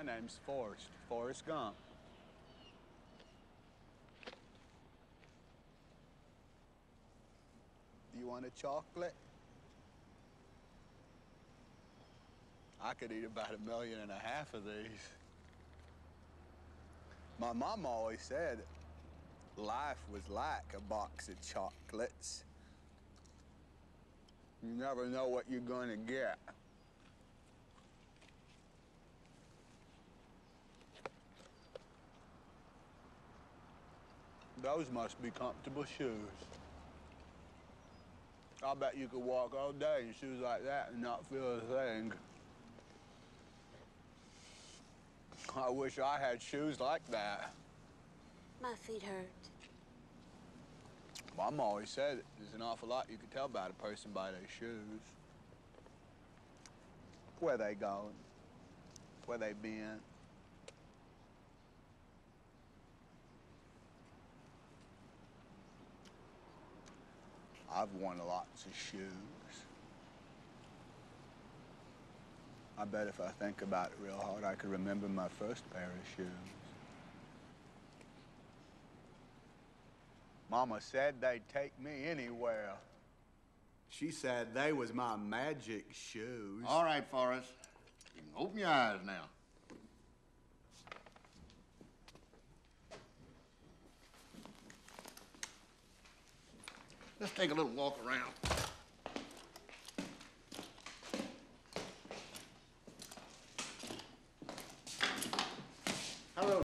My name's Forrest, Forrest Gump. Do you want a chocolate? I could eat about a million and a half of these. My mom always said life was like a box of chocolates. You never know what you're gonna get. Those must be comfortable shoes. I bet you could walk all day in shoes like that and not feel a thing. I wish I had shoes like that. My feet hurt. Mom always said there's an awful lot you can tell about a person by their shoes. Where they going, where they been. I've worn lots of shoes. I bet if I think about it real hard, I could remember my first pair of shoes. Mama said they'd take me anywhere. She said they was my magic shoes. All right, Forrest. You can open your eyes now. Let's take a little walk around.